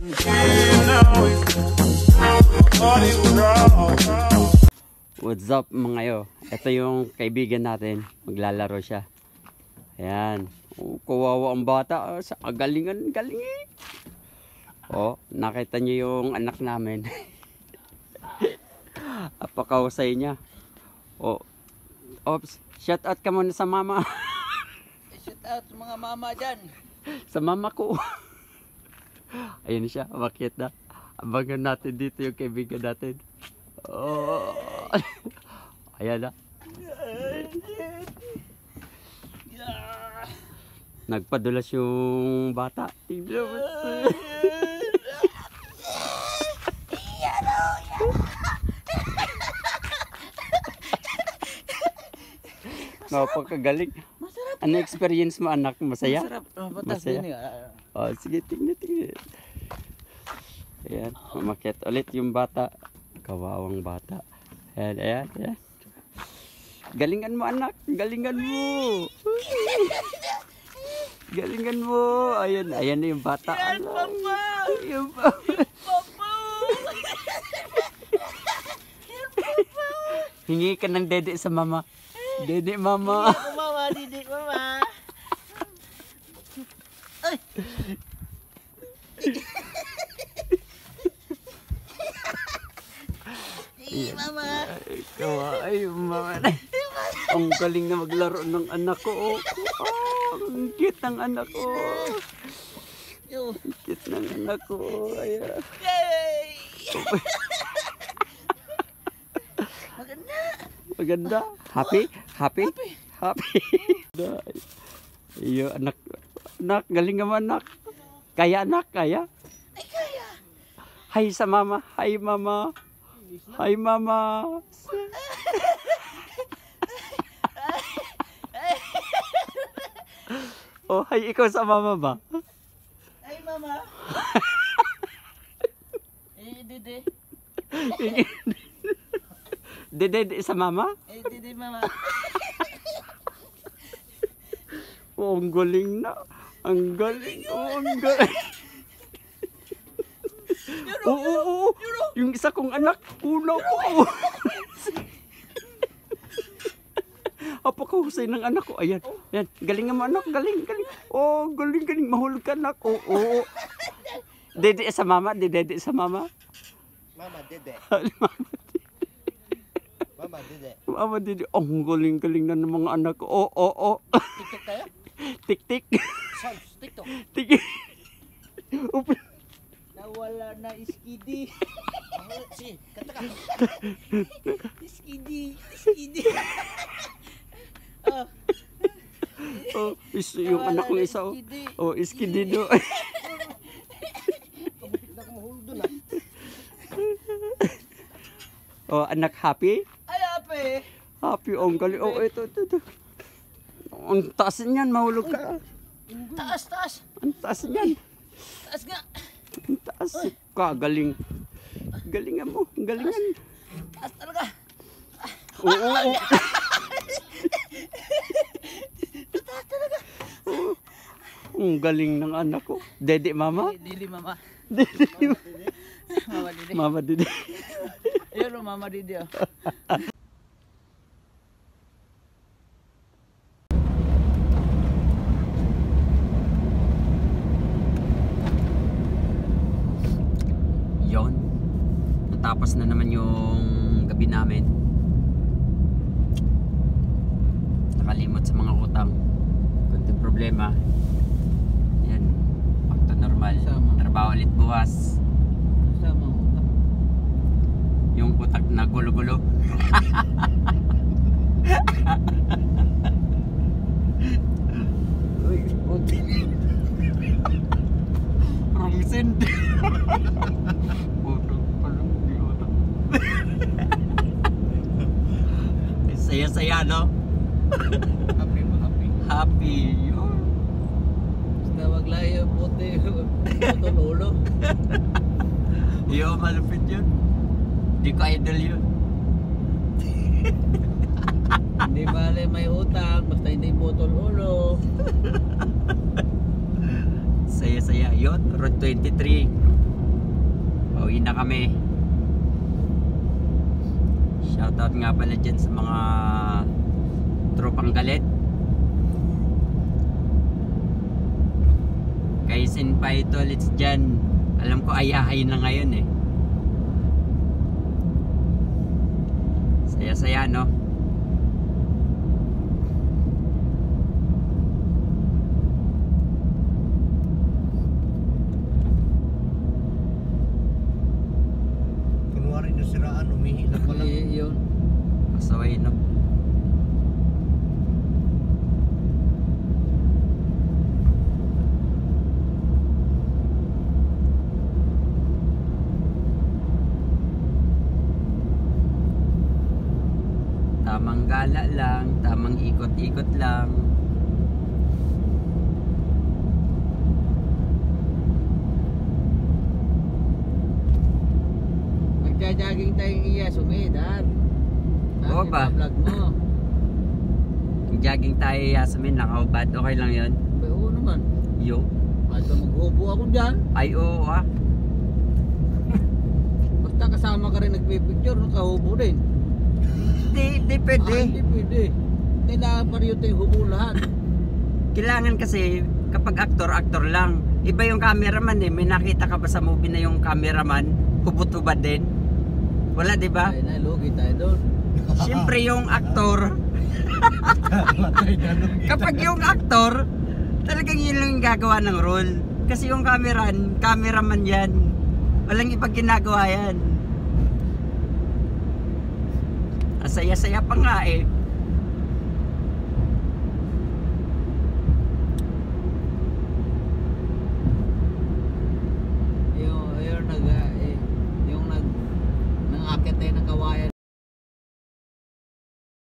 What's up mga yo? Ito yung kaibigan natin. Maglalaro siya. Ayan. Oh, kawawa ang bata. Ah, sa agalingan, galing eh. Oh, nakita niyo yung anak namin. Apakahusay niya. Oh, Ops, shout out ka muna sa mama. Shout out sa mga mama dyan. sa mama ko. Ayun siya, bakit na? Abangan natin dito yung kaibigan natin. Oh. Ayan na. Nagpadulas yung bata. Napakagaling. Ano experience mo anak? Masaya? Masarap. Oh, batas Masaya? din eh. Oh, sige, tingnan, tingnan. Ayan, umakyat ulit yung bata. Kawawang bata. Ayan, ayan, ayan. Galingan mo anak, galingan mo. Galingan mo. Ayan, ayan na yung bata. Yan, Ala, papa! Yung papa. Papa! Hingi ka ng dede sa mama. Dede mama. Ako mama, didik mama. Ay! Ay, mama. Ay, yung mama. Ang galing na maglaro ng anak ko. Oh, oh ang cute ng anak ko. Yo. Cute ng anak ko. Ayan. Yay! Maganda. Maganda. Happy? Happy? Happy. Iyo, anak. Anak, galing naman anak. Kaya anak, kaya? Ay, kaya. Hi sa mama. Hi mama. Hi mama. oh, hi ikaw sa mama ba? Ay, mama. Eh, dede. Dede sa mama? Eh, dede, mama. Oh, ang galing na. Ang galing. Oh, ang galing. Oo, oo, oo. Yung isa kong anak, unaw ko. Apakahusay ng anak ko. Ayan, ayan. Galing mo anak, galing, galing. Oh, galing, galing. Mahulog ka anak. Oo, oo. Dede sa mama, dede sa mama. Mama, dede. mama, Mama, dede. mama, dede. Oh, ang galing, galing na ng mga anak ko. Oo, oo, oo. TikTok tayo? Tik, tik. Sounds, TikTok. Tik. Up- Nawala na iskidi. Sige, kanta ka. Iskidi, iskidi. oh, Oh, is, yung anak kong isa, oh. Oh, dun ah. oh, anak happy? Ay, ape. Happy, oh, ang galing. Oh, ito, ito, ito. Ang taas niyan, mahulog ka. Taas, taas. Ang taas niyan. Taas nga. Ang taas. Kagaling. Galingan mo, galingan. Taas talaga. Oo, oo, oo. Taas talaga. Ang galing ng anak ko. Dede, mama? Dili, mama. Dede, Mama, didi. mama, dede. Ayun, mama, didi. Oh. Yon. Natapos na naman yung gabi namin. Nakalimot sa mga utang. Kunting problema. Yan. Back to normal. Sama. Trabaho ulit bukas. Sama. Yung utak na gulo-gulo. Uy, puti. Wrong send. Utak pala, hindi utak. Saya-saya, no? Happy mo, happy. Happy. Yun. Basta wag layo, puti. Putol ulo. Yo, malupit yun. Di ko idol yun. Hindi bale may utang, basta hindi putol ulo. Saya-saya. Yun, Road 23. na kami. Shoutout nga pala dyan sa mga tropang galit. Kay Senpai Tolits dyan. Alam ko ayahay na ngayon eh. Saya-saya no? Kunwari na siraan, umihi na pala. yun. Pasaway no? Tamang gala lang, tamang ikot-ikot lang. Magja-jogging tayong iya, sumidad. Oo ba? Vlog mo. Jogging tayo Yasmin, nakaubad. Okay lang yun? Bay, oo naman. Yo. Kahit maghubo ako dyan. Ay oo ah. Basta kasama ka rin nagpipicture, nakahubo din. Hindi, hindi Ah, pwede. hindi pwede. Kailangan pa rin yung hubo lahat. Kailangan kasi kapag aktor, aktor lang. Iba yung cameraman eh. May nakita ka ba sa movie na yung cameraman? Hubot-hubad din? Wala, di ba? Ay na, lugi tayo doon. Siyempre yung nung kapag yung aktor, talagang yun lang yung gagawa ng role. Kasi yung cameraman, cameraman yan. Walang ibang ginagawa yan. Ang saya-saya pa nga eh.